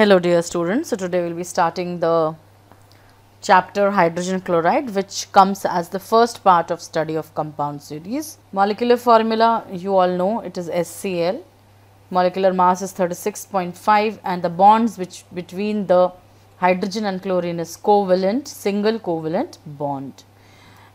Hello dear students, so today we will be starting the chapter hydrogen chloride which comes as the first part of study of compound series. Molecular formula you all know it is SCl, molecular mass is 36.5 and the bonds which between the hydrogen and chlorine is covalent, single covalent bond.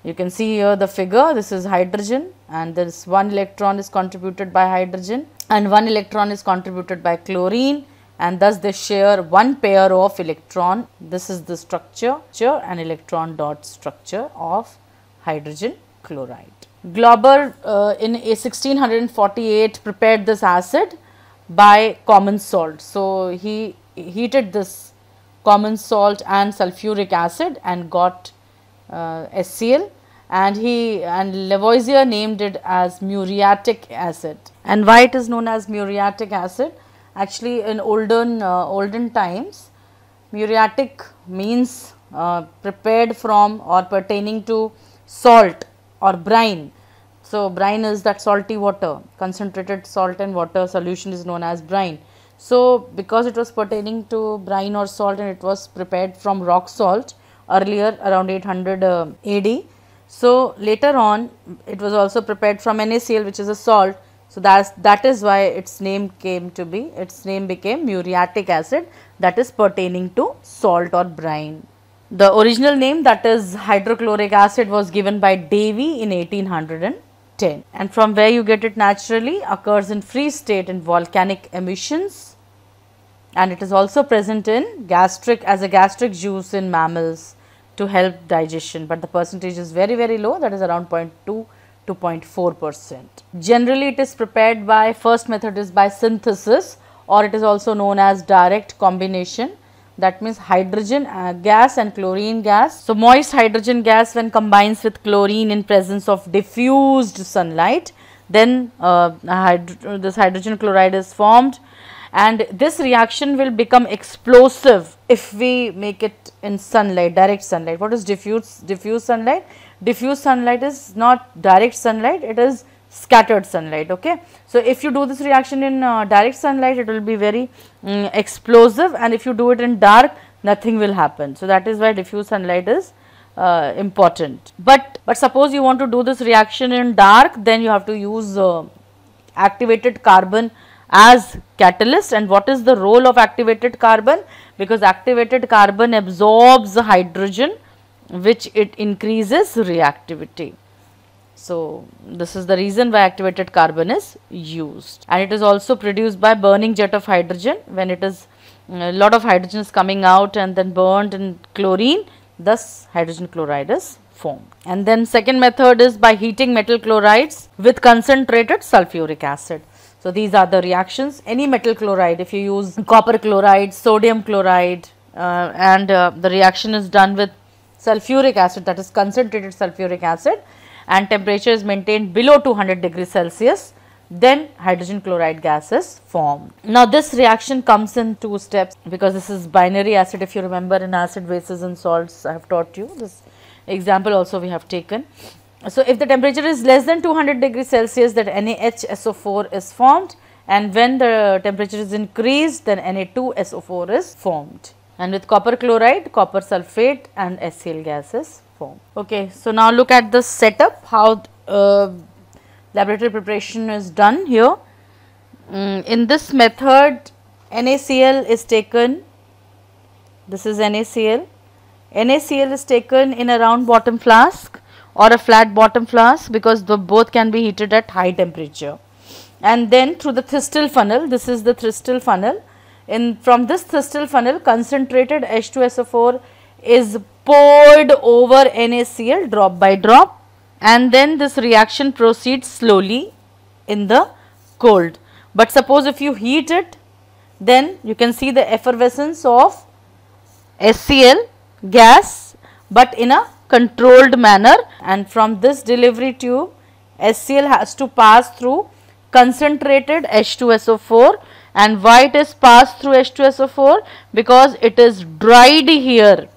You can see here the figure, this is hydrogen and this one electron is contributed by hydrogen and one electron is contributed by chlorine and thus they share one pair of electron. This is the structure and electron dot structure of hydrogen chloride. Glauber uh, in 1648 prepared this acid by common salt. So, he heated this common salt and sulfuric acid and got uh, HCl and he and Lavoisier named it as muriatic acid. And why it is known as muriatic acid? Actually in olden uh, olden times muriatic means uh, prepared from or pertaining to salt or brine. So, brine is that salty water concentrated salt and water solution is known as brine. So, because it was pertaining to brine or salt and it was prepared from rock salt earlier around 800 uh, AD. So, later on it was also prepared from NaCl which is a salt. So, that's, that is why its name came to be, its name became muriatic acid that is pertaining to salt or brine. The original name that is hydrochloric acid was given by Davy in 1810 and from where you get it naturally occurs in free state in volcanic emissions. And it is also present in gastric as a gastric juice in mammals to help digestion, but the percentage is very very low. That is around 0.2 to 0.4 percent. Generally it is prepared by first method is by synthesis or it is also known as direct combination that means hydrogen uh, gas and chlorine gas. So, moist hydrogen gas when combines with chlorine in presence of diffused sunlight then uh, hyd this hydrogen chloride is formed and this reaction will become explosive if we make it in sunlight, direct sunlight. What is diffuse, diffuse sunlight? Diffuse sunlight is not direct sunlight, it is scattered sunlight. Okay. So, if you do this reaction in uh, direct sunlight, it will be very um, explosive and if you do it in dark, nothing will happen. So, that is why diffuse sunlight is uh, important. But, but suppose you want to do this reaction in dark, then you have to use uh, activated carbon as catalyst and what is the role of activated carbon because activated carbon absorbs hydrogen which it increases reactivity. So, this is the reason why activated carbon is used and it is also produced by burning jet of hydrogen when it is a lot of hydrogen is coming out and then burned in chlorine thus hydrogen chloride is formed. And then second method is by heating metal chlorides with concentrated sulfuric acid. So, these are the reactions any metal chloride if you use copper chloride, sodium chloride uh, and uh, the reaction is done with sulfuric acid that is concentrated sulfuric acid and temperature is maintained below 200 degrees Celsius then hydrogen chloride gas is formed. Now, this reaction comes in two steps because this is binary acid if you remember in acid bases and salts I have taught you this example also we have taken. So, if the temperature is less than 200 degrees Celsius that NaHSO4 is formed and when the temperature is increased then Na2SO4 is formed and with copper chloride, copper sulphate and HCl gases form. Okay, so now look at the setup how uh, laboratory preparation is done here. Mm, in this method NaCl is taken, this is NaCl, NaCl is taken in a round bottom flask or a flat bottom flask because the both can be heated at high temperature. And then through the thistle funnel, this is the thistle funnel. In from this Thystel funnel, concentrated H2SO4 is poured over NaCl drop by drop and then this reaction proceeds slowly in the cold. But suppose if you heat it, then you can see the effervescence of HCl gas, but in a controlled manner and from this delivery tube HCl has to pass through concentrated H2SO4 and why it is passed through H2SO4 because it is dried here.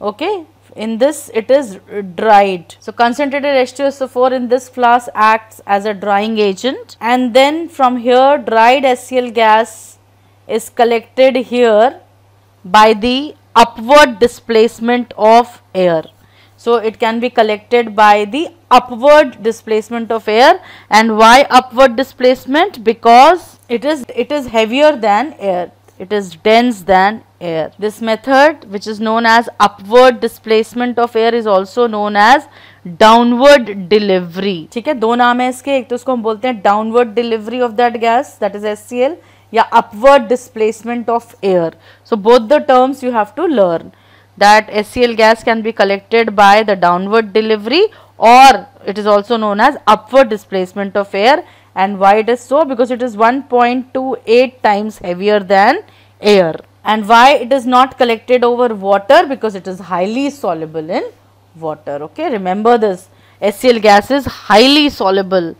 Okay? In this it is dried. So, concentrated H2SO4 in this flask acts as a drying agent. And then from here dried HCl gas is collected here by the upward displacement of air. So, it can be collected by the upward displacement of air. And why upward displacement? Because it is it is heavier than air it is dense than air. This method which is known as upward displacement of air is also known as downward delivery. ठीक है दो नाम है इसके एक तो उसको हम बोलते हैं downward delivery of that gas that is SCL या upward displacement of air. So both the terms you have to learn that SCL gas can be collected by the downward delivery or it is also known as upward displacement of air and why it is so because it is 1.28 times heavier than air and why it is not collected over water because it is highly soluble in water okay remember this HCl gas is highly soluble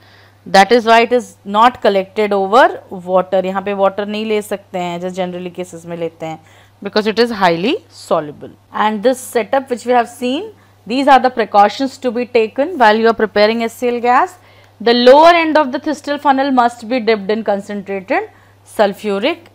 that is why it is not collected over water यहाँ पे water नहीं ले सकते हैं just generally cases में लेते हैं because it is highly soluble and this setup which we have seen these are the precautions to be taken while you are preparing HCl gas the lower end of the Thistle funnel must be dipped in concentrated sulfuric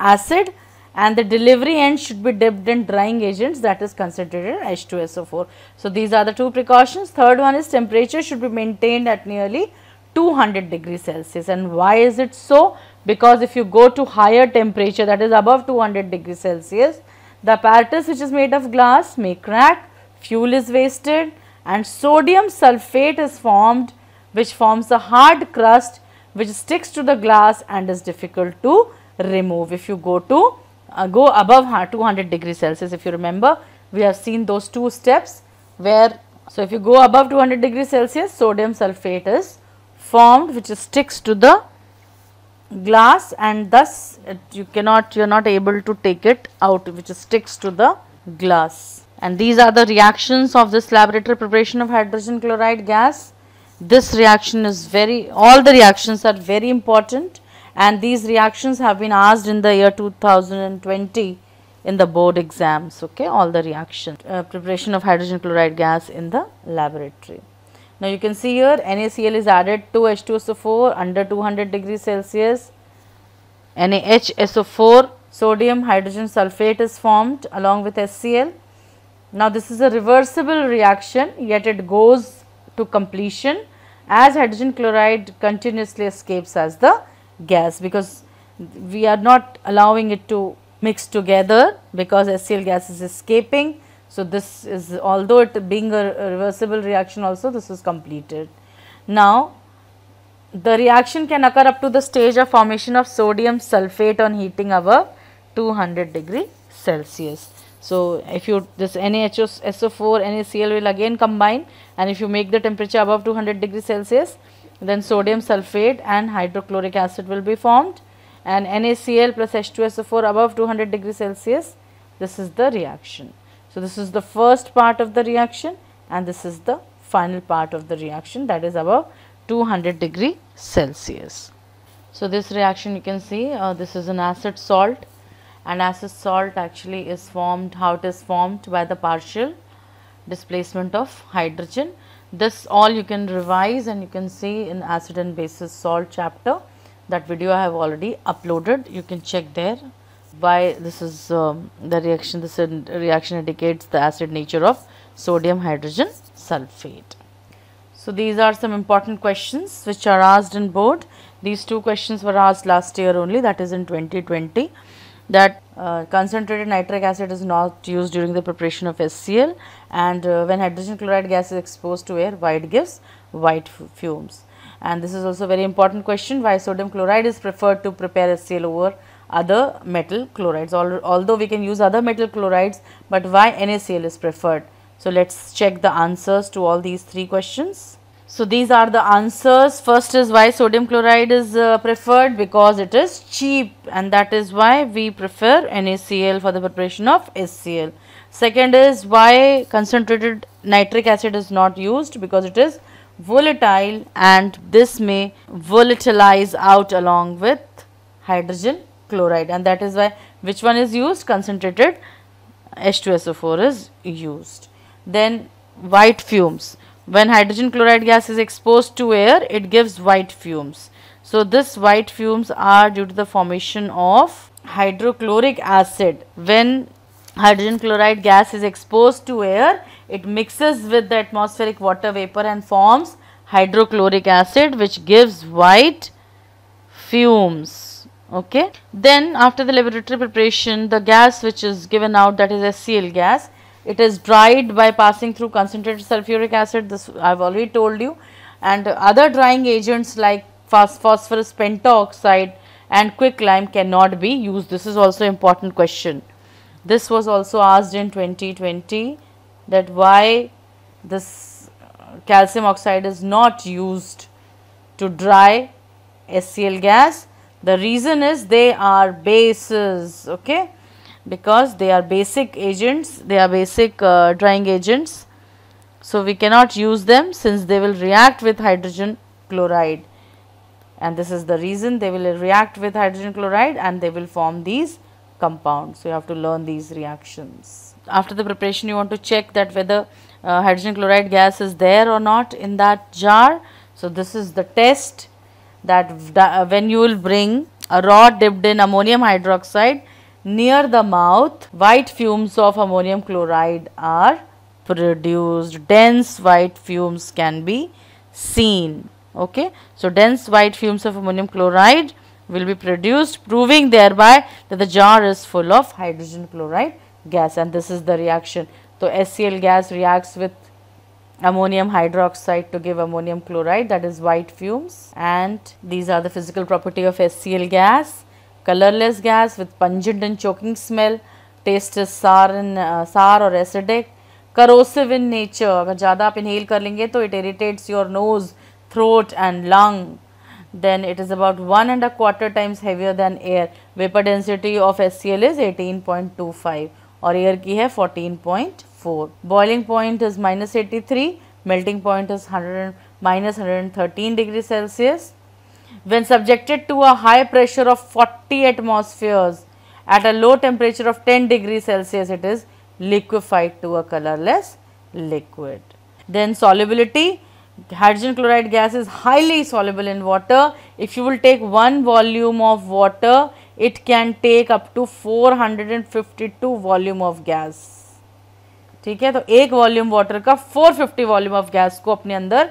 acid and the delivery end should be dipped in drying agents that is concentrated H2SO4. So, these are the two precautions. Third one is temperature should be maintained at nearly 200 degrees Celsius and why is it so? Because if you go to higher temperature that is above 200 degrees Celsius, the apparatus which is made of glass may crack, fuel is wasted and sodium sulphate is formed which forms a hard crust which sticks to the glass and is difficult to remove. If you go to uh, go above 200 degrees Celsius. If you remember, we have seen those two steps where, so if you go above 200 degrees Celsius, sodium sulphate is formed which sticks to the glass and thus it, you cannot, you are not able to take it out which sticks to the glass. And these are the reactions of this laboratory preparation of hydrogen chloride gas. This reaction is very, all the reactions are very important and these reactions have been asked in the year 2020 in the board exams okay all the reaction uh, preparation of hydrogen chloride gas in the laboratory. Now you can see here NaCl is added to H2SO4 under 200 degrees Celsius. NaHSO4 sodium hydrogen sulfate is formed along with HCl now this is a reversible reaction yet it goes to completion as hydrogen chloride continuously escapes as the gas because we are not allowing it to mix together because HCl gas is escaping. So, this is although it being a, a reversible reaction also this is completed. Now, the reaction can occur up to the stage of formation of sodium sulphate on heating above 200 degree Celsius. So, if you this NaHSO4 NaCl will again combine and if you make the temperature above 200 degree Celsius then sodium sulphate and hydrochloric acid will be formed and NaCl plus H2SO4 above 200 degrees Celsius this is the reaction. So, this is the first part of the reaction and this is the final part of the reaction that is above 200 degree Celsius. So, this reaction you can see uh, this is an acid salt and acid salt actually is formed how it is formed by the partial displacement of hydrogen this all you can revise and you can see in acid and bases salt chapter. That video I have already uploaded. You can check there why this is um, the reaction. This reaction indicates the acid nature of sodium hydrogen sulfate. So, these are some important questions which are asked in board. These two questions were asked last year only that is in 2020 that uh, concentrated nitric acid is not used during the preparation of HCl and uh, when hydrogen chloride gas is exposed to air white gives white fumes. And this is also very important question why sodium chloride is preferred to prepare HCl over other metal chlorides although we can use other metal chlorides but why NaCl is preferred. So, let us check the answers to all these three questions. So, these are the answers. First is why sodium chloride is uh, preferred because it is cheap and that is why we prefer NaCl for the preparation of HCl. Second is why concentrated nitric acid is not used because it is volatile and this may volatilize out along with hydrogen chloride and that is why which one is used concentrated H2SO4 is used. Then white fumes when hydrogen chloride gas is exposed to air it gives white fumes. So, this white fumes are due to the formation of hydrochloric acid. When hydrogen chloride gas is exposed to air it mixes with the atmospheric water vapor and forms hydrochloric acid which gives white fumes. Okay? Then after the laboratory preparation the gas which is given out that is HCl gas it is dried by passing through concentrated sulfuric acid this I have already told you. And other drying agents like phosphorus pentoxide and quicklime cannot be used. This is also important question. This was also asked in 2020 that why this uh, calcium oxide is not used to dry HCl gas. The reason is they are bases, okay, because they are basic agents, they are basic uh, drying agents. So, we cannot use them since they will react with hydrogen chloride and this is the reason they will react with hydrogen chloride and they will form these compounds. So, you have to learn these reactions. After the preparation you want to check that whether uh, hydrogen chloride gas is there or not in that jar. So, this is the test that uh, when you will bring a rod dipped in ammonium hydroxide near the mouth, white fumes of ammonium chloride are produced. Dense white fumes can be seen. Okay. So, dense white fumes of ammonium chloride will be produced proving thereby that the jar is full of hydrogen chloride gas and this is the reaction. So, HCl gas reacts with ammonium hydroxide to give ammonium chloride that is white fumes and these are the physical property of HCl gas colorless gas with pungent and choking smell taste is sour and uh, sour or acidic corrosive in nature अगर ज़्यादा आप inhale कर लेंगे तो it irritates your nose throat and lung then it is about one and a quarter times heavier than air vapor density of HCl is 18.25 और air की है 14.4 boiling point is minus 83 melting point is 100 minus 113 degrees Celsius when subjected to a high pressure of 40 atmospheres at a low temperature of 10 degrees Celsius it is liquefied to a colorless liquid. Then solubility hydrogen chloride gas is highly soluble in water. If you will take one volume of water it can take up to 452 volume of gas. ठीक है तो एक volume water का 450 volume of gas को अपने अंदर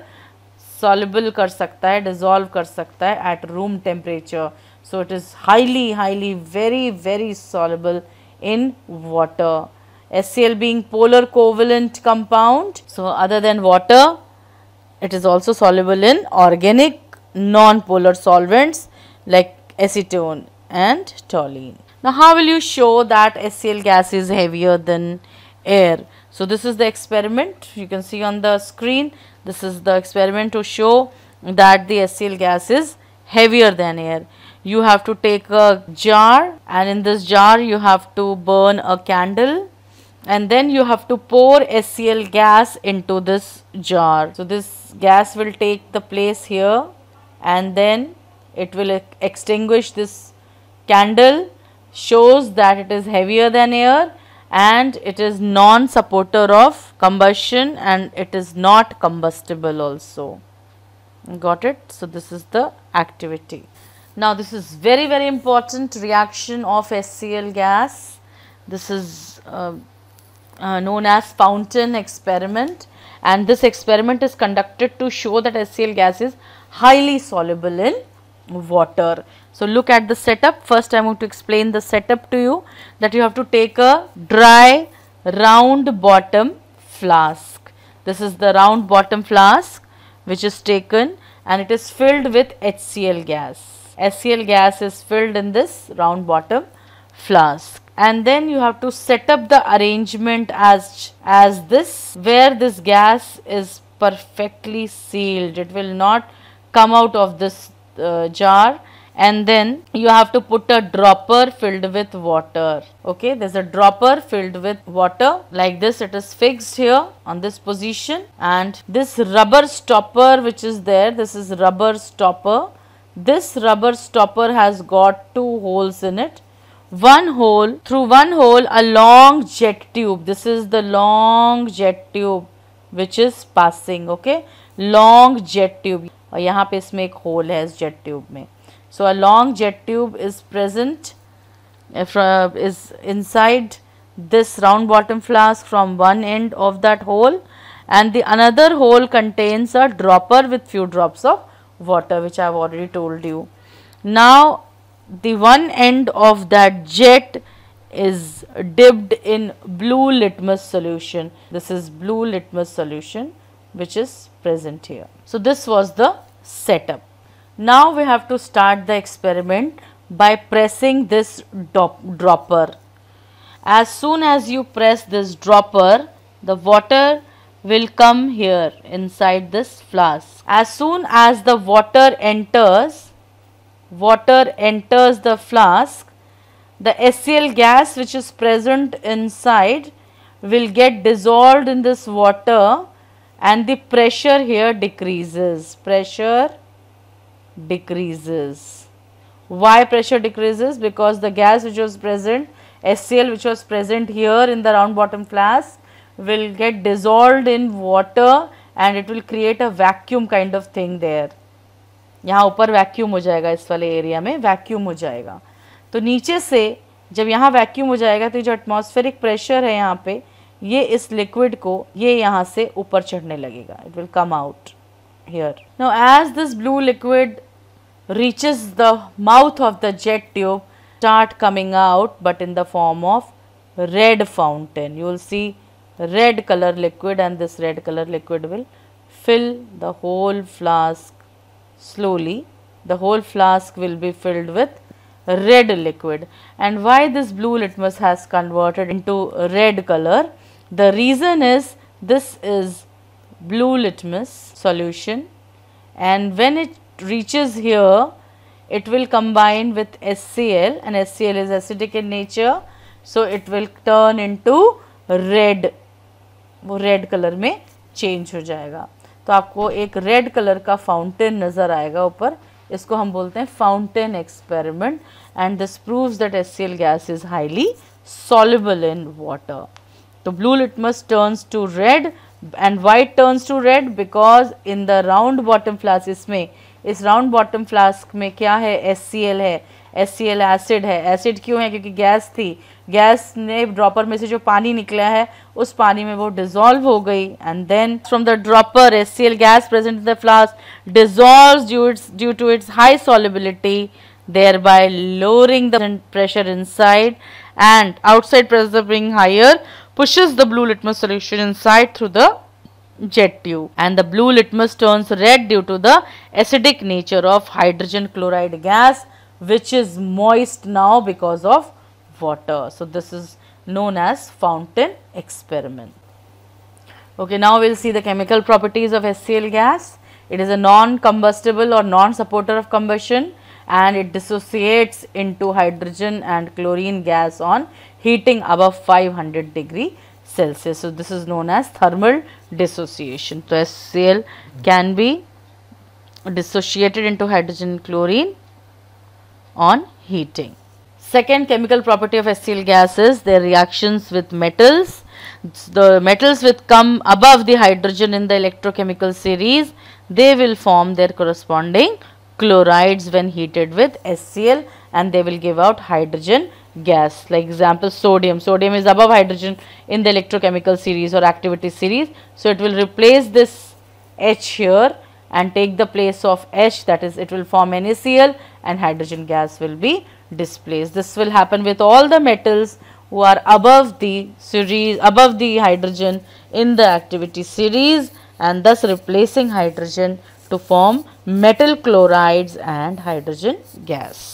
soluble कर सकता है डिजोल्व कर सकता है at room temperature so it is highly highly very very soluble in water HCl being polar covalent compound so other than water it is also soluble in organic non-polar solvents like acetone and toluene now how will you show that HCl gas is heavier than air So this is the experiment you can see on the screen this is the experiment to show that the HCl gas is heavier than air. You have to take a jar and in this jar you have to burn a candle and then you have to pour HCl gas into this jar. So this gas will take the place here and then it will extinguish this candle shows that it is heavier than air and it is non-supporter of combustion and it is not combustible also. Got it? So, this is the activity. Now, this is very very important reaction of SCl gas. This is uh, uh, known as fountain experiment and this experiment is conducted to show that SCl gas is highly soluble in water. So, look at the setup. First, I am going to explain the setup to you that you have to take a dry round bottom flask. This is the round bottom flask which is taken and it is filled with HCl gas. HCl gas is filled in this round bottom flask and then you have to set up the arrangement as as this where this gas is perfectly sealed it will not come out of this uh, jar and then you have to put a dropper filled with water okay there's a dropper filled with water like this it is fixed here on this position and this rubber stopper which is there this is rubber stopper this rubber stopper has got two holes in it one hole through one hole a long jet tube this is the long jet tube which is passing okay long jet tube और यहाँ पे इसमें एक hole है इस jet tube में So, a long jet tube is present uh, is inside this round bottom flask from one end of that hole and the another hole contains a dropper with few drops of water which I have already told you. Now the one end of that jet is dipped in blue litmus solution. This is blue litmus solution which is present here. So, this was the setup. Now, we have to start the experiment by pressing this dropper. As soon as you press this dropper, the water will come here inside this flask. As soon as the water enters, water enters the flask, the HCl gas which is present inside will get dissolved in this water and the pressure here decreases. Pressure decreases. Why pressure decreases? Because the gas which was present, HCl which was present here in the round bottom flask will get dissolved in water and it will create a vacuum kind of thing there. यहाँ ऊपर vacuum हो जाएगा इस वाले area में vacuum हो जाएगा तो नीचे से जब यहाँ वैक्यूम हो जाएगा तो जो एटमॉस्फेरिक प्रेशर है यहाँ पे ये इस लिक्विड को ये यहाँ से ऊपर चढ़ने लगेगा it will come out here. Now as this blue liquid reaches the mouth of the jet tube start coming out but in the form of red fountain. You will see red color liquid and this red color liquid will fill the whole flask slowly. The whole flask will be filled with red liquid and why this blue litmus has converted into red color. The reason is this is blue litmus solution and when it reaches here it will combine with HCl and HCl is acidic in nature so it will turn into red वो red colour में change हो जाएगा तो आपको एक red colour का fountain नज़र आएगा ऊपर इसको हम बोलते हैं fountain experiment and this proves that HCl gas is highly soluble in water. The blue litmus turns to red and white turns to red because in the round bottom flask इसमें, इस round bottom flask में क्या है? S है। S acid है। Acid क्यों है? क्योंकि गैस थी। गैस ने ड्रॉपर में से जो पानी निकला है, उस पानी में वो डिजोल्व हो गई and then from the dropper S gas present in the flask dissolve due to its high solubility thereby lowering the pressure inside and outside pressure being higher pushes the blue litmus solution inside through the jet tube and the blue litmus turns red due to the acidic nature of hydrogen chloride gas which is moist now because of water. So, this is known as fountain experiment. Okay, now we will see the chemical properties of HCl gas. It is a non-combustible or non-supporter of combustion and it dissociates into hydrogen and chlorine gas on heating above 500 degree Celsius. So, this is known as thermal dissociation. So, HCl can be dissociated into hydrogen chlorine on heating. Second chemical property of HCl gas is their reactions with metals. The metals which come above the hydrogen in the electrochemical series, they will form their corresponding chlorides when heated with HCl and they will give out hydrogen gas like example sodium. Sodium is above hydrogen in the electrochemical series or activity series. So, it will replace this H here and take the place of H that is it will form NaCl and hydrogen gas will be displaced. This will happen with all the metals who are above the series above the hydrogen in the activity series and thus replacing hydrogen to form metal chlorides and hydrogen gas.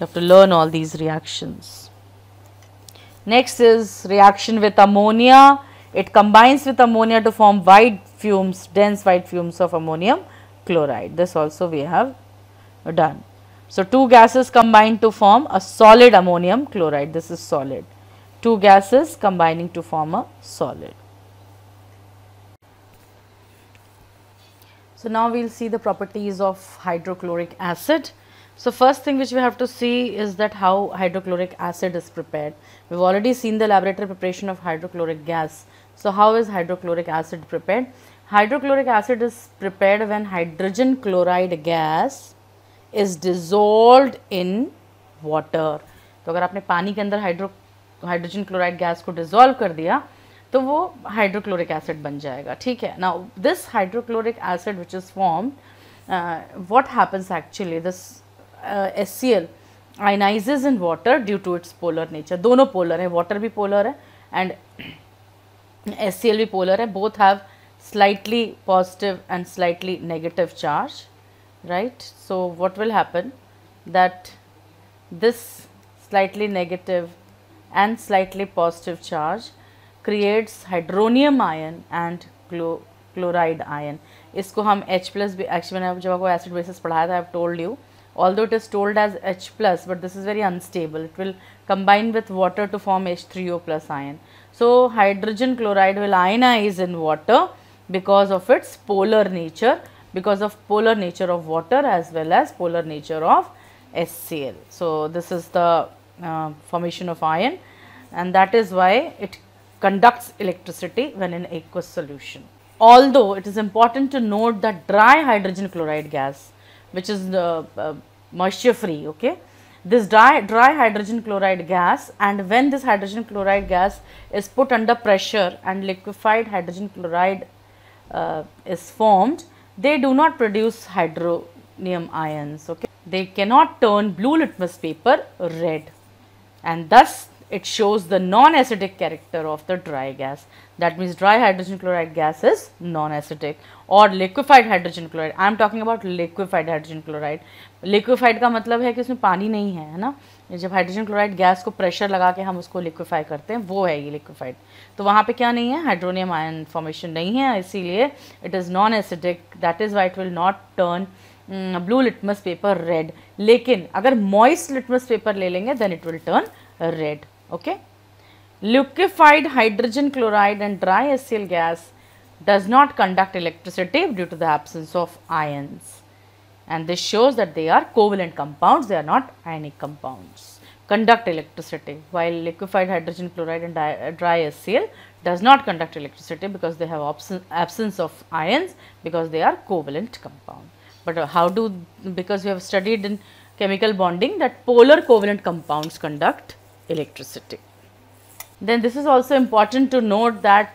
You have to learn all these reactions. Next is reaction with ammonia. It combines with ammonia to form white fumes, dense white fumes of ammonium chloride. This also we have done. So, two gases combine to form a solid ammonium chloride. This is solid. Two gases combining to form a solid. So, now we will see the properties of hydrochloric acid. So, first thing which we have to see is that how hydrochloric acid is prepared. We have already seen the laboratory preparation of hydrochloric gas. So, how is hydrochloric acid prepared? Hydrochloric acid is prepared when hydrogen chloride gas is dissolved in water तो अगर आपने पानी के अंदर hydro hydrogen chloride gas को dissolve कर दिया तो वो हाइड्रोक्लोरिक एसिड बन जाएगा ठीक है now this hydrochloric acid which is form what happens actually S C L ionise in water due to its polar nature दोनों पोलर है वाटर भी पोलर है एंड एस सी एल भी पोलर है. Both have slightly positive and slightly negative charge right so what will happen that this slightly negative and slightly positive charge creates hydronium ion and clo chloride ion इसको हम H plus भी actually मैंने जब आपको acid bases पढ़ाया था I told you although it is told as H plus but this is very unstable it will combine with water to form H3O plus ion. So hydrogen chloride will ionize in water because of its polar nature because of polar nature of water as well as polar nature of HCl. So this is the uh, formation of ion and that is why it conducts electricity when in aqueous solution. Although it is important to note that dry hydrogen chloride gas which is uh, uh, moisture free okay? This dry, dry hydrogen chloride gas and when this hydrogen chloride gas is put under pressure and liquefied hydrogen chloride uh, is formed they do not produce hydronium ions okay? They cannot turn blue litmus paper red. And thus it shows the non-acidic character of the dry gas. That means dry hydrogen chloride gas is non-acidic or liquefied hydrogen chloride. I am talking about liquefied hydrogen chloride. Liquefied का मतलब है कि उसमें पानी नहीं है है ना? जब हाइड्रोजन क्लोराइड गैस को प्रेशर लगा के हम उसको लिक्विफाई करते हैं, वो है ये लिक्विफाइड तो वहाँ पे क्या नहीं है? हाइड्रोनियम आयन फॉर्मेशन नहीं है, इसीलिए it is non acidic that is why it will not turn blue litmus paper red लेकिन अगर मॉइस्ट लिटमस पेपर ले लेंगे then it will turn red okay? Liquefied hydrogen chloride and dry HCl gas does not conduct electricity due to the absence of ions and this shows that they are covalent compounds they are not ionic compounds conduct electricity while liquefied hydrogen chloride and dry HCl does not conduct electricity because they have absence of ions because they are covalent compound but how do because we have studied in chemical bonding that polar covalent compounds conduct electricity. Then this is also important to note that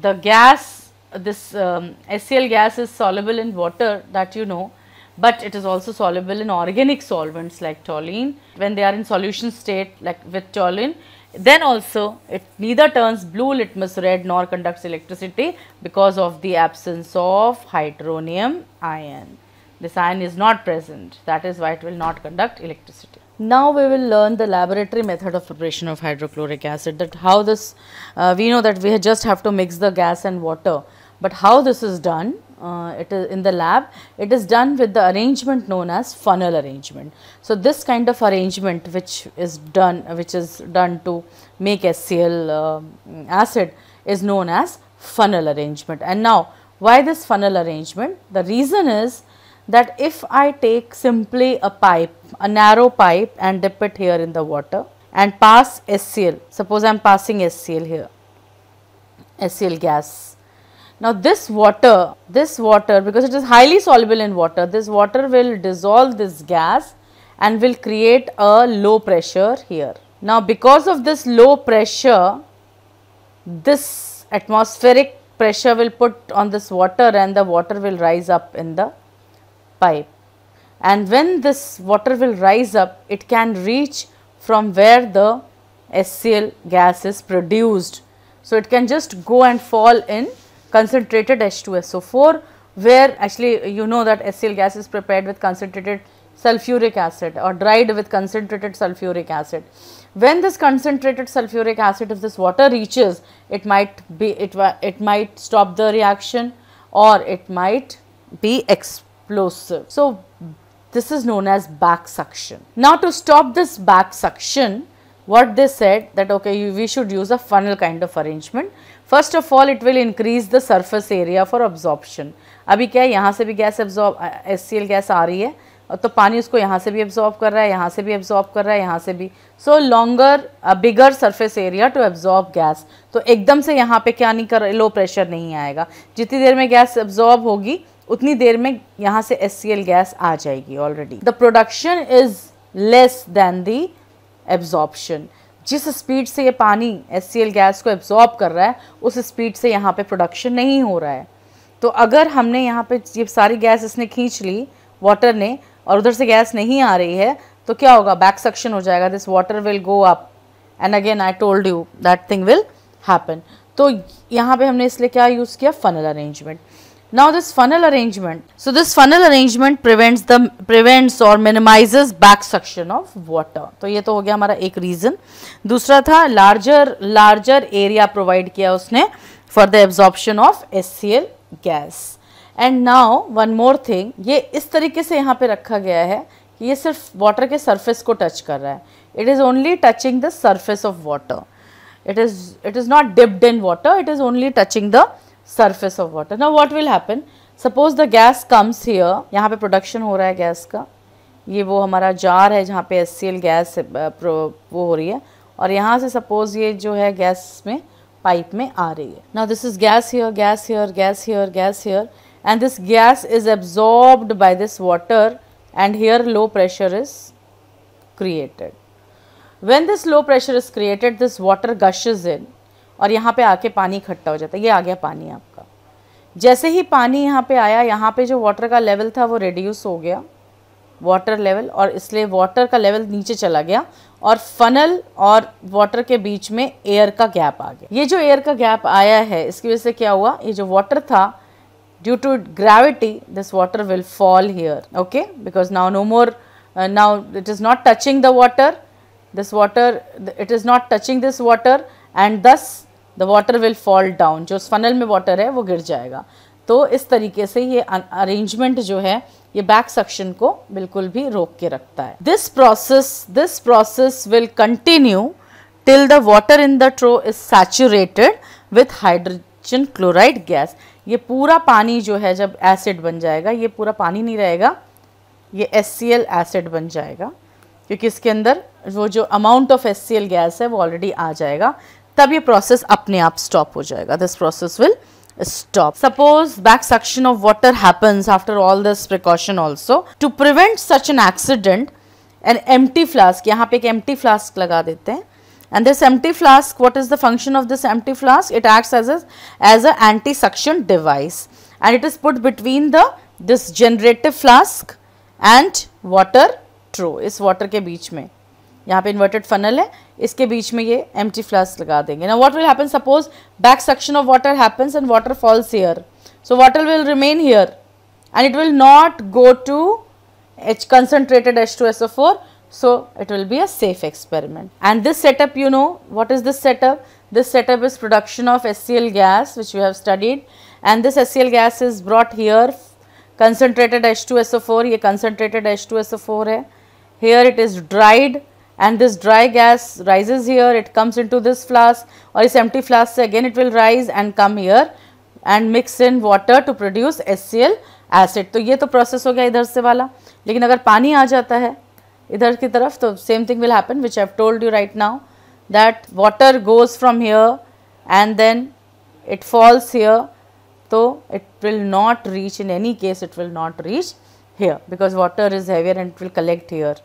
the gas, this um, HCl gas is soluble in water that you know, but it is also soluble in organic solvents like toluene. When they are in solution state like with toluene, then also it neither turns blue litmus red nor conducts electricity because of the absence of hydronium ion. This ion is not present that is why it will not conduct electricity. Now we will learn the laboratory method of preparation of hydrochloric acid that how this uh, we know that we just have to mix the gas and water, but how this is done uh, it is in the lab it is done with the arrangement known as funnel arrangement. So, this kind of arrangement which is done which is done to make HCl uh, acid is known as funnel arrangement. And now why this funnel arrangement? The reason is that if I take simply a pipe, a narrow pipe and dip it here in the water and pass HCl, suppose I am passing HCl here, HCl gas. Now this water, this water because it is highly soluble in water, this water will dissolve this gas and will create a low pressure here. Now because of this low pressure, this atmospheric pressure will put on this water and the water will rise up in the pipe and when this water will rise up it can reach from where the HCl gas is produced. So, it can just go and fall in concentrated H2SO4 where actually you know that HCl gas is prepared with concentrated sulfuric acid or dried with concentrated sulfuric acid. When this concentrated sulfuric acid if this water reaches it might be it, it might stop the reaction or it might be exposed explosive. So, this is known as back suction. Now, to stop this back suction, what they said that okay, we should use a funnel kind of arrangement. First of all, it will increase the surface area for absorption. अभी क्या है यहाँ से भी gas absorb S gas आ रही है तो पानी उसको यहाँ से भी एब्जॉर्ब कर रहा है यहाँ से भी एब्जॉर्ब कर रहा है यहाँ से भी so longer bigger surface area to absorb gas तो एकदम से यहाँ पे क्या नहीं कर लो प्रेशर नहीं आएगा जितनी देर में गैस एब्जॉर्ब होगी उतनी देर में यहाँ से SCL गैस आ जाएगी already the production is less than the absorption जिस स्पीड से ये पानी SCL गैस को एब्जॉर्ब कर रहा है, उस स्पीड से यहाँ पे प्रोडक्शन नहीं हो रहा है. तो अगर हमने यहाँ पे ये सारी गैस इसने खींच ली वाटर ने, और उधर से गैस नहीं आ रही है तो क्या होगा? बैक सक्शन हो जाएगा. This water will go up and again I told you that thing will happen तो यहाँ पे हमने इसलिए क्या यूज़ किया? Funnel arrangement now this funnel arrangement so this funnel arrangement prevents the prevents or minimizes back suction of water तो ये तो हो गया हमारा एक रीज़न दूसरा था लार्जर लार्जर एरिया प्रोवाइड किया उसने for the absorption of S gas and now one more thing ये इस तरीके से यहाँ पे रखा गया है कि ये सिर्फ़ वाटर के सरफेस को टच कर रहा है it is only touching the surface of water it is it is not dipped in water it is only touching the surface of water now what will happen suppose the gas comes here यहाँ पे production हो रहा है gas का ये वो हमारा jar है जहाँ पे एससीएल गैस वो हो रही है और यहाँ से सपोज़ ये जो है गैस में पाइप में आ रही है now this is gas here gas here gas here gas here and this gas is absorbed by this water and here low pressure is created when this low pressure is created this water gushes in और यहाँ पे आके पानी इकट्ठा हो जाता है। ये आ गया पानी आपका। जैसे ही पानी यहाँ पे आया, यहाँ पे जो वाटर का लेवल था वो रिड्यूस हो गया। वाटर लेवल और इसलिए वाटर का लेवल नीचे चला गया और फनल और वाटर के बीच में एयर का गैप आ गया। ये जो एयर का गैप आया है, इसकी वजह से क्या हुआ? ये जो वाटर था due to gravity this water will fall here okay because now no more now it is not touching the water this water it is not touching this water. And thus the water will fall down जो उस funnel में water है, वो गिर जाएगा। तो इस तरीके से ये अरेंजमेंट जो है, ये बैक सेक्शन को बिल्कुल भी रोक के रखता है। This process this process will continue till the water in the trough is saturated with hydrogen chloride gas ये पूरा पानी जो है, जब एसिड बन जाएगा, ये पूरा पानी नहीं रहेगा, ये एस सी एल एसिड बन जाएगा। क्योंकि इसके अंदर वो जो amount of S C L gas है, वो ऑलरेडी आ जाएगा। तब ये प्रोसेस अपने आप स्टॉप हो जाएगा। This process will stop suppose back suction of water happens after all this precaution also to prevent such an accident an empty flask यहाँ पे एक एम टी फ्लास्क लगा देते हैं। And this empty flask what is the function of this empty flask it act as as a anti suction device and it is put between the this generative flask and water trough इस water के बीच में। यहाँ पे inverted funnel है। इसके बीच में ये M flask लगा देंगे ना what will happen suppose back section of water happens and water falls here so water will remain here and it will not go to H concentrated H2SO4 so it will be a safe experiment and this setup you know what is this setup this setup is production of HCl gas which we have studied and this HCl gas is brought here concentrated H2SO4 ये concentrated H2SO4 है here it is dried and this dry gas rises here it comes into this flask or this empty flask again it will rise and come here and mix in water to produce HCl acid. तो ये तो process हो गया इधर से वाला लेकिन अगर पानी आ जाता है इधर की तरफ तो same thing will happen which I have told you right now that water goes from here and then it falls here so it will not reach in any case it will not reach here because water is heavier and it will collect here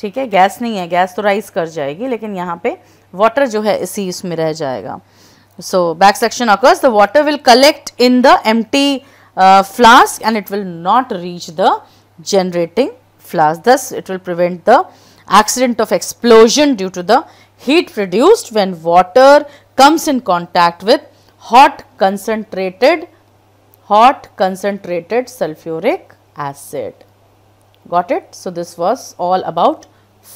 ठीक है, gas नहीं है, gas तो rice कर जाएगी, लेकिन यहाँ पे वाटर जो है इसी इसमें रह जाएगा। So back section occurs the water will collect in the empty flask and it will not reach the generating flask thus it will prevent the accident of explosion due to the heat produced when water comes in contact with hot concentrated hot concentrated sulphuric acid got it so this was all about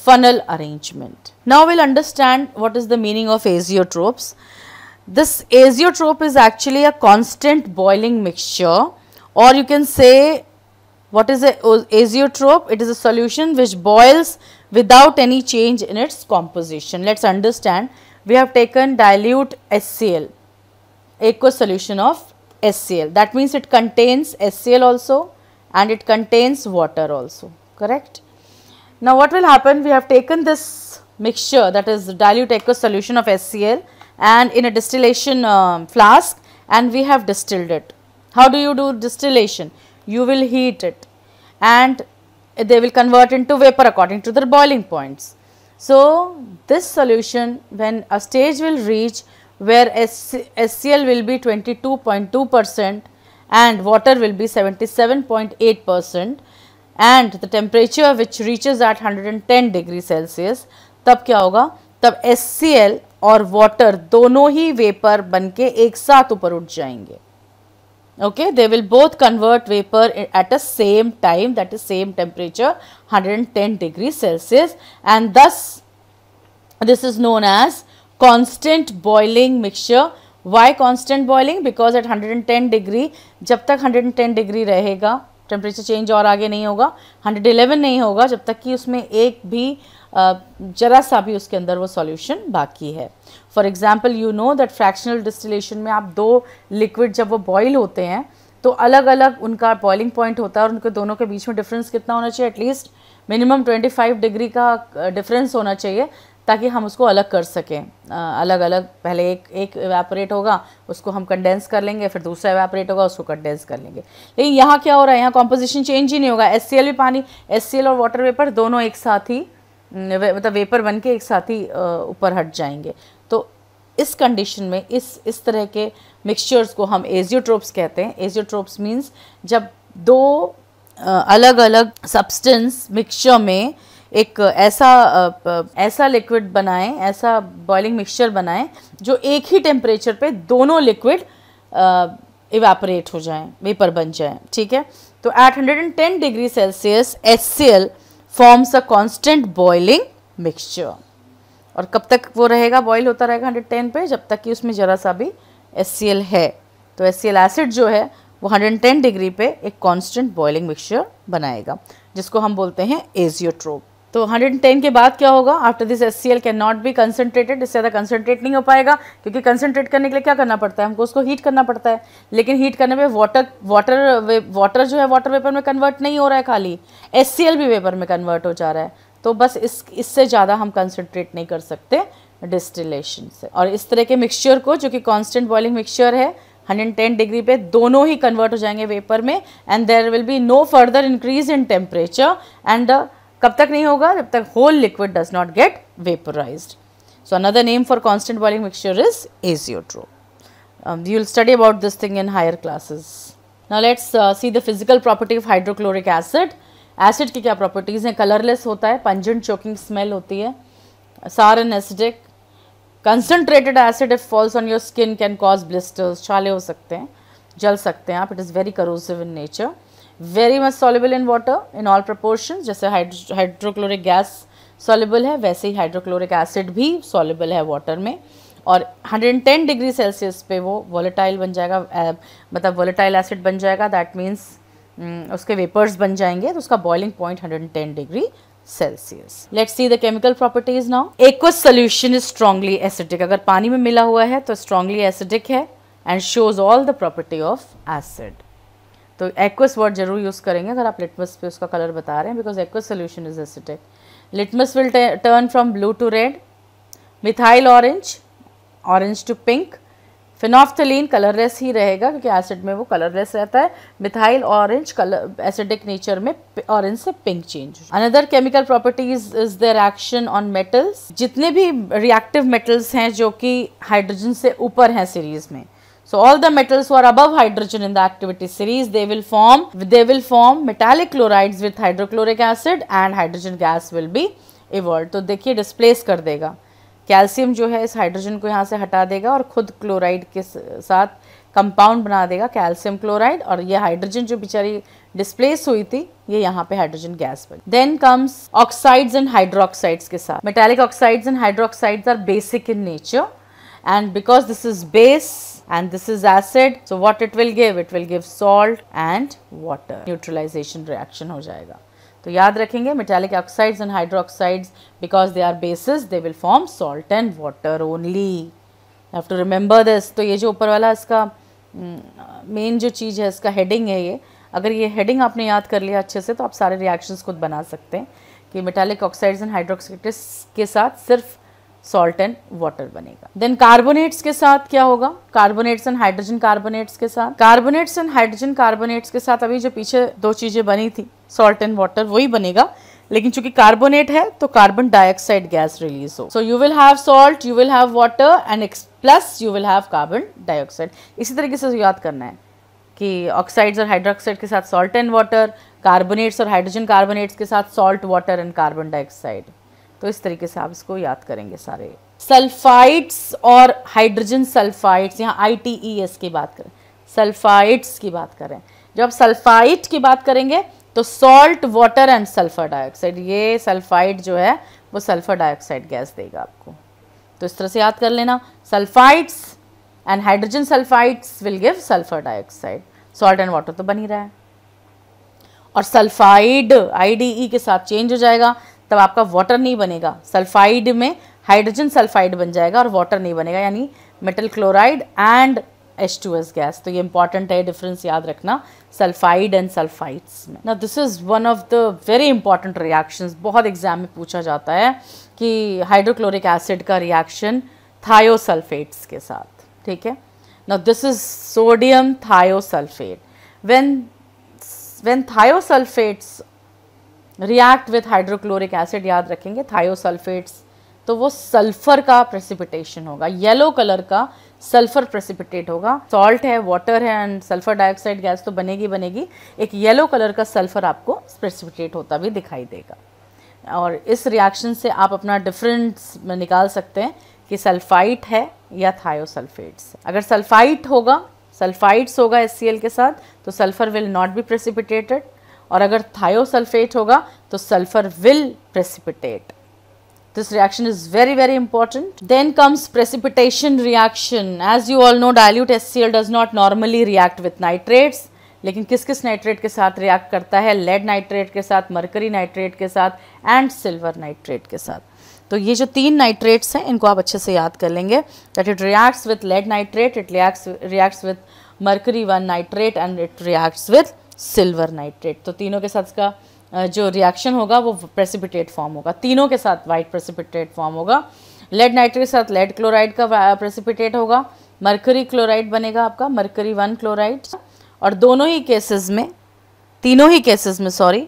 funnel arrangement. Now we'll understand what is the meaning of azeotropes. This azeotrope is actually a constant boiling mixture or you can say what is a azeotrope? It is a solution which boils without any change in its composition. Let us understand. We have taken dilute HCl, aqueous solution of HCl. That means it contains HCl also and it contains water also, correct? Now what will happen? We have taken this mixture that is dilute aqueous solution of HCl and in a distillation uh, flask and we have distilled it. How do you do distillation? You will heat it and they will convert into vapor according to their boiling points. So, this solution when a stage will reach where HCl will be 22.2 percent and water will be 77.8 percent and the temperature which reaches at 110 degree Celsius तब क्या होगा? तब S C L और water दोनों ही vapour बन के एक साथ ऊपर उठ जाएँगे। Okay they will both convert vapour at a same time that is same temperature 110 degree Celsius and thus this is known as constant boiling mixture why constant boiling because at 110 degree जब तक 110 degree रहेगा temperature change और आगे नहीं होगा 111 नहीं होगा, जब तक कि उसमें एक भी जरा सा भी उसके अंदर वो सॉल्यूशन बाकी है। For example you know that fractional distillation में आप दो लिक्विड जब वो बॉयल होते हैं तो अलग अलग उनका बॉइलिंग पॉइंट होता है और उनके दोनों के बीच में डिफरेंस कितना होना चाहिए? एटलीस्ट मिनिमम 25 डिग्री का डिफरेंस होना चाहिए। ताकि हम उसको अलग कर सकें। अलग अलग पहले एक एक एवेपोरेट होगा, उसको हम कंडेंस कर लेंगे, फिर दूसरा एवेपोरेट होगा, उसको कंडेंस कर लेंगे। लेकिन यहाँ क्या हो रहा है? यहाँ कॉम्पोजिशन चेंज ही नहीं होगा। एससीएल भी पानी एससीएल और वाटर वेपर दोनों एक साथ ही मतलब वेपर बन के एक साथ ही ऊपर हट जाएँगे। तो इस कंडीशन में, इस इस तरह के मिक्सचर्स को हम एजियोट्रोप्स कहते हैं। एजियोट्रोप्स मीन्स जब दो अलग अलग सब्सटेंस मिक्सचर में एक ऐसा ऐसा लिक्विड बनाएँ, ऐसा बॉइलिंग मिक्सचर बनाएँ, जो एक ही टेम्परेचर पे दोनों लिक्विड इवेपोरेट हो जाएँ वेपर बन जाएँ, ठीक है? तो at 110 degree Celsius H forms a constant boiling mixture और कब तक वो रहेगा? बॉईल होता रहेगा 110 पे, जब तक कि उसमें ज़रा सा भी एस है। तो एस एसिड जो है, वो 110 डिग्री पे एक कांस्टेंट बॉइलिंग मिक्सचर बनाएगा, जिसको हम बोलते हैं एजियोट्रोप तो 110 के बाद क्या होगा? After this S C L can not be concentrated इससे ज़्यादा कंसनट्रेट नहीं हो पाएगा, क्योंकि कंसनट्रेट करने के लिए क्या करना पड़ता है? हमको उसको हीट करना पड़ता है। लेकिन हीट करने में वाटर वाटर वाटर जो है वाटर वेपर में कन्वर्ट नहीं हो रहा है खाली। एस सी एल भी वेपर में कन्वर्ट हो जा रहा है। तो बस इस, इससे ज़्यादा हम कंसनट्रेट नहीं कर सकते डिस्टिलेशन से। और इस तरह के मिक्सचर को, जो कि कॉन्स्टेंट बॉइलिंग मिक्सचर है 110 डिग्री पे दोनों ही कन्वर्ट हो जाएँगे वेपर में and there will be no further increase in temperature and कब तक नहीं होगा? जब तक whole liquid does not get vaporise so another name for constant boiling mixture is azeotrope you will study about this thing in higher classes ना let's see the physical property of hydrochloric acid acid की क्या properties हैं? Colourless होता है pungent choking smell होती है, सार an acidic concentrated acid if falls on your skin can cause blisters छाले हो सकते हैं, जल सकते हैं आप. It is very corrosive in nature very much soluble in water in all proportion जैसे हाइड्रोक्लोरिक गैस सॉलेबल है, वैसे ही हाइड्रोक्लोरिक एसिड भी सॉलेबल है वाटर में. और 110 डिग्री सेल्सियस पे वो वोलेटाइल बन जाएगा मतलब वोलेटाइल एसिड बन जाएगा. दैट मीन्स उसके वेपर्स बन जाएँगे तो उसका boiling point 110 degree Celsius let see the chemical properties now aqueous solution is strongly acidic अगर पानी में मिला हुआ है तो स्ट्रांगली एसिडिक है and shows all the property of acid तो एक्वस वर्ड ज़रूर यूज़ करेंगे, अगर आप लिटमस पे उसका कलर बता रहे हैं because aqueous solution is acidic litmus will turn from blue to red methyl orange orange to pink phenolphthalein colourless ही रहेगा, क्योंकि एसिड में वो कलरलेस रहता है methyl orange colour acidic nature में ऑरेंज से pink change another chemical properties is their action on metals जितने भी रिएक्टिव मेटल्स हैं, जो कि हाइड्रोजन से ऊपर हैं सीरीज़ में So all the metals who are above hydrogen in the activity series, they will form, they will form metallic chlorides with hydrochloric acid and hydrogen gas will be evolved. तो देखिए displace कर देगा calcium जो है इस hydrogen को यहाँ से हटा देगा और खुद क्लोराइड के साथ कंपाउंड बना देगा कैल्शियम क्लोराइड और ये हाइड्रोजन जो बेचारी डिस्प्लेस हुई थी ये यहाँ पे हाइड्रोजन गैस बन then comes oxides and hydroxides के साथ metallic oxides and hydroxides are basic in nature and because this is base and this is acid so what it will give it will give salt and water neutralization reaction हो जाएगा तो याद रखेंगे metallic oxides and hydroxides because they are bases they will form salt and water only you have to remember this तो ये जो ऊपर वाला इसका मेन जो चीज़ है इसका हेडिंग है ये अगर ये हेडिंग आपने याद कर लिया अच्छे से तो आप सारे रिएक्शंस खुद बना सकते हैं कि मेटालिक ऑक्साइड्स एंड हाइड्रोक्साइड्स के साथ सिर्फ़ सॉल्ट एंड वाटर बनेगा। देन कार्बोनेट्स के साथ क्या होगा? कार्बोनेट्स एंड हाइड्रोजन कार्बोनेट्स के साथ। कार्बोनेट्स एंड हाइड्रोजन कार्बोनेट्स के साथ अभी जो पीछे दो चीज़ें बनी थी सॉल्ट एंड वाटर वही बनेगा। लेकिन चूँकि कार्बोनेट है तो कार्बन डाइऑक्साइड गैस रिलीज़ हो। So you will have salt you will have water and plus you will have carbon dioxide इसी तरीके से याद करना है कि ऑक्साइड्स और हाइड्रोक्साइड के साथ सॉल्ट एंड वाटर कार्बोनेट्स और हाइड्रोजन कार्बोनेट्स के साथ salt water and carbon dioxide तो इस तरीके से आप इसको याद करेंगे सारे। सल्फाइड्स और हाइड्रोजन सल्फाइड्स यहाँ आई टी ई एस की बात करें। सल्फाइड्स की बात करें। जब सल्फाइड की बात करेंगे तो salt water and sulphur dioxide ये सल्फाइड जो है, वो सल्फ़र डाइऑक्साइड गैस देगा आपको। तो इस तरह से याद कर लेना। Sulphides and hydrogen sulphides will give sulphur dioxide salt and water तो बन ही रहा है। और सल्फाइड आईडीई के साथ चेंज हो जाएगा। तब आपका वाटर नहीं बनेगा। सल्फाइड में हाइड्रोजन सल्फाइड बन जाएगा और वाटर नहीं बनेगा, यानी metal chloride and H two S gas तो ये इंपॉर्टेंट है डिफरेंस याद रखना सल्फाइड एंड सल्फाइड्स में। ना this is one of the very important reactions बहुत एग्ज़ाम में पूछा जाता है कि हाइड्रोक्लोरिक एसिड का रिएक्शन थायोसल्फेट्स के साथ, ठीक है? ना this is sodium thiosulphate when when thiosulphates react with hydrochloric acid, याद रखेंगे, थायोसल्फेट्स। तो वो सल्फ़र का प्रेसिपिटेशन होगा येलो कलर का सल्फ़र प्रेसिपिटेट होगा। सॉल्ट है वाटर है एंड सल्फ़र डाइऑक्साइड गैस तो बनेगी बनेगी। एक येलो कलर का सल्फ़र आपको प्रेसिपिटेट होता भी दिखाई देगा। और इस रिएक्शन से आप अपना डिफरेंस निकाल सकते हैं कि सल्फाइट है या थायोसल्फेट्स अगर सल्फाइट होगा सल्फाइड्स होगा एस के साथ तो sulphur will not be precipitated और अगर थायोसल्फेट होगा तो sulphur will precipitate This reaction is very very important. Then comes precipitation reaction. As you all know, dilute HCl does not normally react with nitrates. लेकिन किस किस nitrate के साथ react करता है लेड नाइट्रेट के साथ मरकरी नाइट्रेट के साथ एंड सिल्वर नाइट्रेट के साथ तो ये जो तीन नाइट्रेट्स हैं, इनको आप अच्छे से याद कर लेंगे that it reacts with lead nitrate it reacts reacts with mercury one nitrate and it reacts with silver nitrate. तो तीनों के साथ इसका जो रिएक्शन होगा वो प्रेसिपिटेट फॉर्म होगा। तीनों के साथ वाइट प्रेसिपिटेट फॉर्म होगा। लेड नाइट्रेट के साथ लेड क्लोराइड का प्रेसिपिटेट होगा। मरकरी क्लोराइड बनेगा आपका मरकरी वन क्लोराइड और दोनों ही केसेस में, तीनों ही केसेस में सॉरी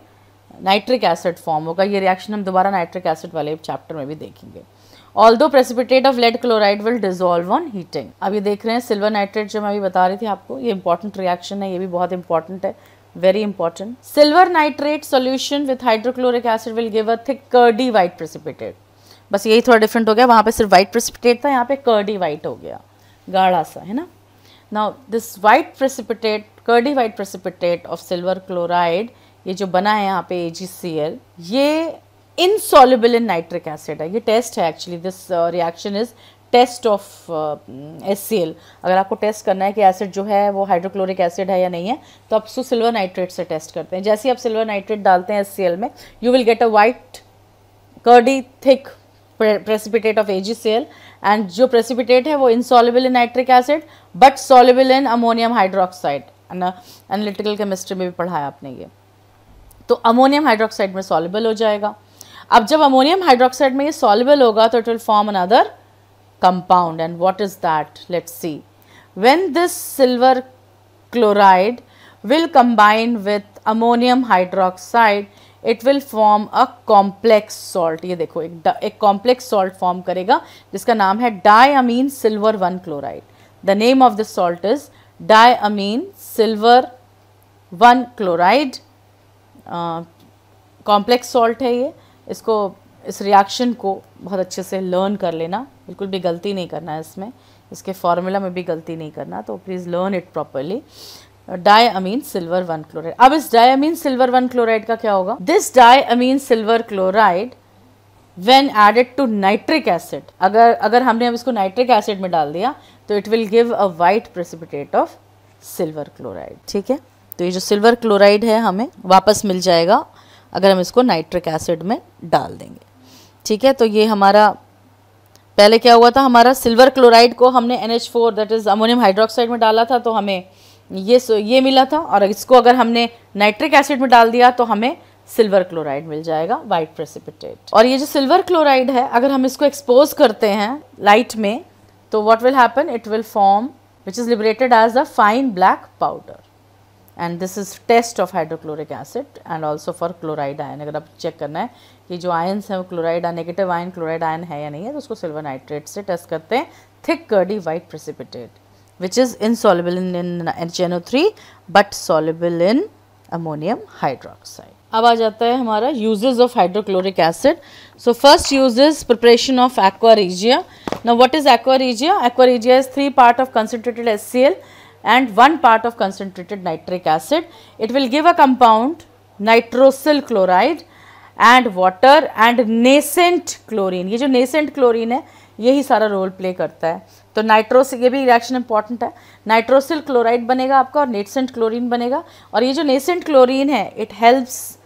नाइट्रिक एसिड फॉर्म होगा। ये रिएक्शन हम दोबारा नाइट्रिक एसिड वाले चैप्टर में भी देखेंगे। Although precipitate of lead chloride will dissolve on heating अब ये देख रहे हैं सिल्वर नाइट्रेट जो मैं अभी बता रही थी आपको, ये इंपॉर्टेंट रिएक्शन है, ये भी बहुत इंपॉर्टेंट है। Very important. Silver nitrate solution with hydrochloric acid will give a thick, curdy white precipitate. बस यही थोड़ा डिफरेंट हो गया वहाँ पे सिर्फ़ वाइट प्रेसिपिटेट था, यहाँ पे कर्डी वाइट हो गया गाढ़ा सा, है ना now this white precipitate curdy white precipitate of silver chloride ये जो बना है यहाँ पे ए ये इनसॉल्युबल इन नाइट्रिक एसिड है ये टेस्ट है actually this reaction is test of SCL अगर आपको टेस्ट करना है कि एसिड जो है वो हाइड्रोक्लोरिक एसिड है या नहीं है तो आप उसको सिल्वर नाइट्रेट से टेस्ट करते हैं। जैसे ही आप सिल्वर नाइट्रेट डालते हैं एससीएल में you will get a white curdy thick precipitate of L and जो प्रेसिपिटेट है वो insoluble in nitric acid but soluble in ammonium hydroxide analytical chemistry में भी पढ़ा है आपने ये। तो अमोनियम हाइड्रोक्साइड में सॉलेबल हो जाएगा। अब जब अमोनियम हाइड्रोक्साइड में ये सॉलेबल होगा तो it will form another compound and what is that let's see when this silver chloride will combine with ammonium hydroxide it will form a complex salt ये देखो एक एक complex salt form करेगा जिसका नाम है diamine silver 1 chloride the name of this salt is diamine silver 1 chloride complex uh, salt है ये इसको इस रिएक्शन को बहुत अच्छे से लर्न कर लेना। बिल्कुल भी गलती नहीं करना है इसमें। इसके फॉर्मूला में भी गलती नहीं करना तो please learn it properly diamine silver one chloride अब इस डायमीन सिल्वर वन क्लोराइड का क्या होगा? This diamine silver chloride when added to nitric acid अगर अगर हमने अब इसको नाइट्रिक एसिड में डाल दिया तो it will give a white precipitate of silver chloride ठीक है? तो ये जो सिल्वर क्लोराइड है हमें वापस मिल जाएगा, अगर हम इसको नाइट्रिक एसिड में डाल देंगे। ठीक है? तो ये हमारा, पहले क्या हुआ था? हमारा सिल्वर क्लोराइड को हमने N H four that is ammonium hydroxide में डाला था तो हमें ये ये मिला था, और इसको अगर हमने नाइट्रिक एसिड में डाल दिया तो हमें सिल्वर क्लोराइड मिल जाएगा वाइट प्रेसिपिटेट और ये जो सिल्वर क्लोराइड है, अगर हम इसको एक्सपोज करते हैं लाइट में तो what will happen it will form which is liberated as a fine black powder and this is test of hydrochloric acid and also for chloride ion अगर आप चेक करना है कि जो आयन्स हैं वो chloride negative ion chloride ion है या नहीं है तो उसको सिल्वर नाइट्रेट से टेस्ट करते हैं thick curdy white precipitate which is insoluble in in H N O three but soluble in ammonium hydroxide अब आ जाता है हमारा uses of hydrochloric acid so first use is preparation of aqua regia ना what is aqua regia aqua regia is three part of concentrated H C L and one part of concentrated nitric acid it will give a compound nitrosyl chloride and water and nascent chlorine. ये जो nascent chlorine है, यही सारा role play करता है। तो nitrous ये भी रिएक्शन इंपॉर्टेंट है। नाइट्रोसिल क्लोराइड बनेगा आपका और नेसेंट क्लोरीन बनेगा। और ये जो नेसेंट क्लोरीन है it helps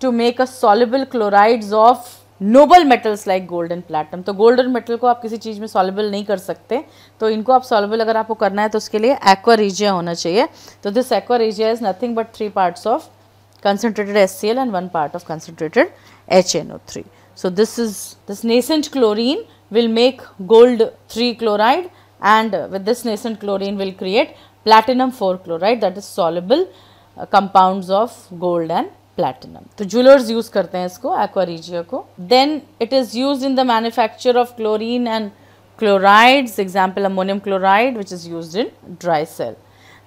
to make a soluble chlorides of noble metals like gold and platinum तो गोल्डन मेटल को आप किसी चीज़ में सॉलिबल नहीं कर सकते। तो इनको आप सॉलिबल अगर आपको करना है तो उसके लिए एक्वारीजिया होना चाहिए। तो this aqua regia is nothing but three parts of concentrated HCl and one part of concentrated HNO3. So, this is this nascent chlorine will make gold 3 chloride and with this nascent chlorine will create platinum 4 chloride that is soluble uh, compounds of gold and platinum. तो jewelers use करते हैं इसको aqua regia को. Then it is used in the manufacture of chlorine and chlorides example ammonium chloride which is used in dry cell.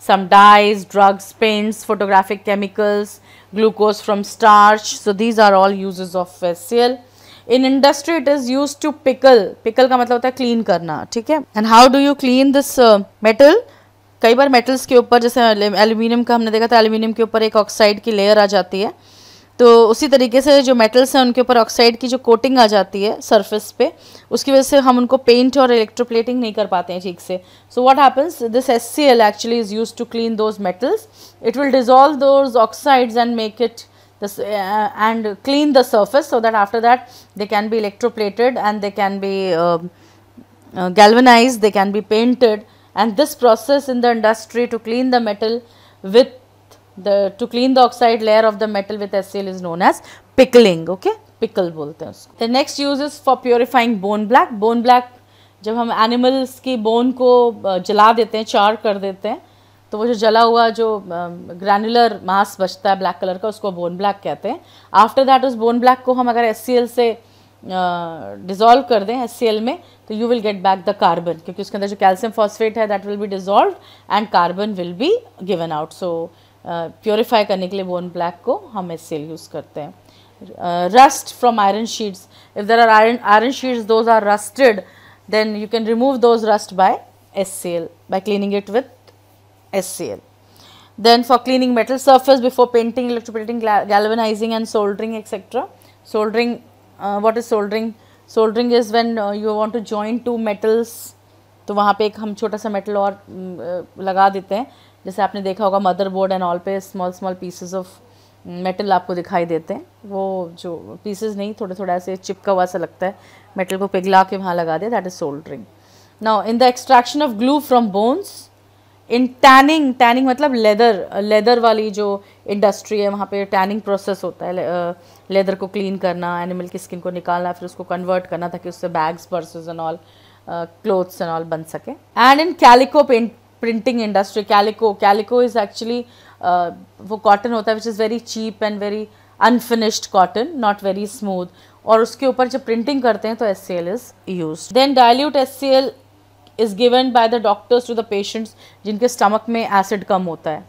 Some dyes, drugs, paints, photographic chemicals, glucose from starch. So these are all uses of HCl. In industry it is use to pickle pickle का मतलब होता है clean करना ठीक है and how do you clean this metal कई बार metals के ऊपर जैसे एल्यूमिनियम का हमने देखा था एल्यूमिनियम के ऊपर एक ऑक्साइड की लेयर आ जाती है तो उसी तरीके से जो मेटल्स हैं, उनके ऊपर ऑक्साइड की जो कोटिंग आ जाती है सरफेस पे, उसकी वजह से हम उनको पेंट और इलेक्ट्रोप्लेटिंग नहीं कर पाते हैं ठीक से। So what happens this H C L actually is use to clean those metals it will dissolve those oxides and make it and clean the surface so that after that they can be electroplated and they can be galvanize they can be painted and this process in the industry to clean the metal with the, to clean the oxide layer of the metal with HCl is known as pickling, okay? Pickle बोलते हैं उसको। The next use is for purifying bone black. Bone black, जब हम animals की bone को जला देते हैं चार कर देते हैं तो वो जो जला हुआ, जो ग्रैनुलर मास बचता है ब्लैक कलर का, उसको बोन ब्लैक कहते हैं। आफ्टर दैट उस बोन ब्लैक को हम अगर एस से डिज़ोल्व कर दें एस में तो you will get back the carbon क्योंकि उसके अंदर जो कैल्शियम फॉस्फेट है that will be dissolve and carbon will be given out so purify करने के लिए बोन ब्लैक को हम एस सी एल यूज़ करते हैं rust from iron sheets if there are iron iron sheets those are rusted then you can remove those rust by L by cleaning it with L then for cleaning metal surface before painting electroplating galvanizing and soldering et cetera soldering what is soldering soldering is when you want to join two metals तो वहाँ पर एक हम छोटा सा metal और लगा देते हैं। जैसे आपने देखा होगा मदरबोर्ड एंड ऑल पे small small pieces of metal आपको दिखाई देते हैं। वो जो पीसेज नहीं थोड़े थोड़ा ऐसे चिपका हुआ सा लगता है। मेटल को पिघला के वहाँ लगा दिया that is soldering now in the extraction of glue from bones in tanning tanning मतलब लेदर लेदर वाली जो इंडस्ट्री है, वहाँ पे टैनिंग प्रोसेस होता है। लेदर को क्लीन करना एनिमल की स्किन को निकालना, फिर उसको कन्वर्ट करना, ताकि उससे bags purses and all clothes and all बन सके। And in calico paint printing industry calico calico is actually वो कॉटन होता है which is very cheap and very unfinished cotton not very smooth और उसके ऊपर जब प्रिंटिंग करते हैं तो H C L is use then dilute H C L is given by the doctors to the patients जिनके स्टमक में acid कम होता है.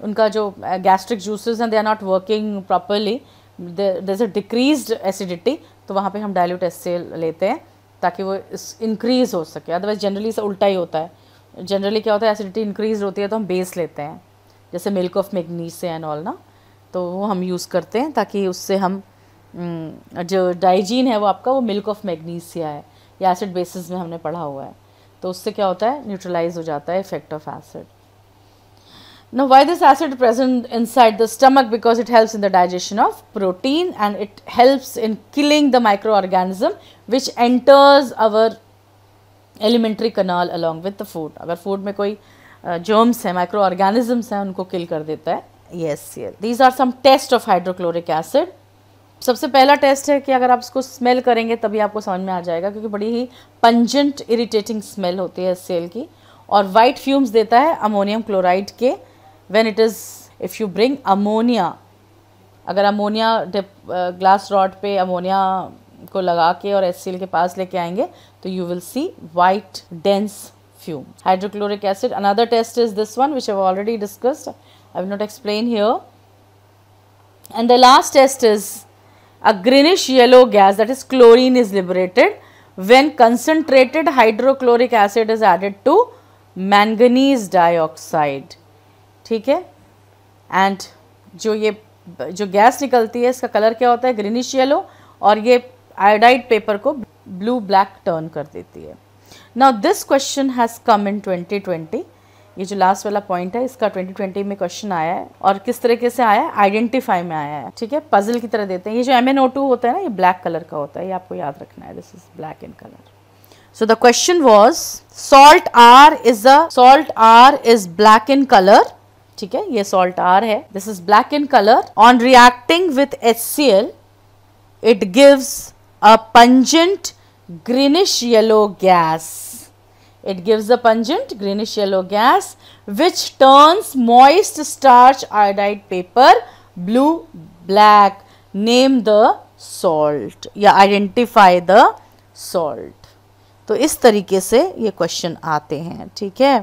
उनका जो गैस्ट्रिक जूसेस हैं they are not working properly is a decrease acidity तो वहाँ पे हम डायल्यूट एस सी एल लेते हैं, ताकि वो इंक्रीज़ हो सके. अदरवाइज़ जनरली इसे उल्टा ही होता है. जनरली क्या होता है एसिडिटी इंक्रीज होती है तो हम बेस लेते हैं। जैसे milk of magnesia and all ना तो वो हम यूज़ करते हैं ताकि उससे हम जो डाइजीन है वो आपका वो मिल्क ऑफ़ मैगनीसिया है या एसिड बेसिस में हमने पढ़ा हुआ है। तो उससे क्या होता है न्यूट्रलाइज हो जाता है effect of acid Now, why this acid present inside the stomach? Because it helps in the digestion of protein and it helps in killing the microorganism which enters our alimentary canal along with the food अगर food में कोई germs हैं micro organisms हैं उनको किल कर देता है। Yes yes. These are some test of hydrochloric acid सबसे पहला टेस्ट है कि अगर आप इसको स्मेल करेंगे तभी आपको समझ में आ जाएगा क्योंकि बड़ी ही पंजेंट इरिटेटिंग स्मेल होती है सेल की। और वाइट फ्यूम्स देता है अमोनियम क्लोराइड के। When it is if you bring ammonia अगर अमोनिया ग्लास रॉड पे अमोनिया को लगा के और एस के पास लेके आएँगे तो you will see white dense fume hydrochloric acid another test is this one which have already discussed I not explain here and the last test is a greenish yellow gas that is chlorine is liberated when concentrated hydrochloric acid is added to manganese dioxide ठीक है? And जो ये, जो gas निकलती है, इसका colour क्या होता है? ग्रीनिश येलो और ये आयोडाइड पेपर को ब्लू ब्लैक टर्न कर देती है। Now this question has come in 2020 ये जो लास्ट वाला पॉइंट है, इसका 2020 में क्वेश्चन आया है और किस तरीके से आया है? आइडेंटिफाई में आया है, ठीक है? पजल की तरह देते हैं। ये जो एम होता है ना, ये ब्लैक कलर का होता है। ये आपको याद रखना है this is black in colour So the question was, salt R is a, salt R is black in color. ठीक है? ये salt R है। This is black in color on reacting with HCl it gives a pungent greenish yellow gas it gives a pungent greenish yellow gas which turns moist starch iodide paper blue black. Name the salt या identify the salt. तो इस तरीके से ये question आते हैं ठीक है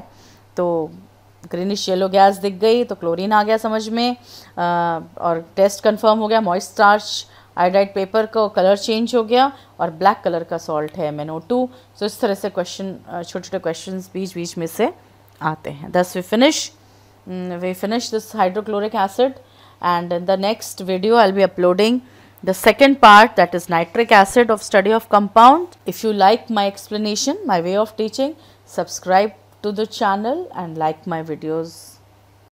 तो ग्रीनिश येलो गैस दिख गई तो क्लोरीन आ गया समझ में आ, और टेस्ट कंफर्म हो गया मॉइस्ट स्टार्च आयोडाइड पेपर का कलर चेंज हो गया और ब्लैक कलर का सॉल्ट है एम टू। सो इस तरह से क्वेश्चन छोटे छोटे क्वेश्चन बीच बीच में से आते हैं। Thus we finish we finish this hydrochloric acid and the next video I be uploading the second part that is nitric acid of study of compound if you like my explanation my way of teaching subscribe to the channel and like my videos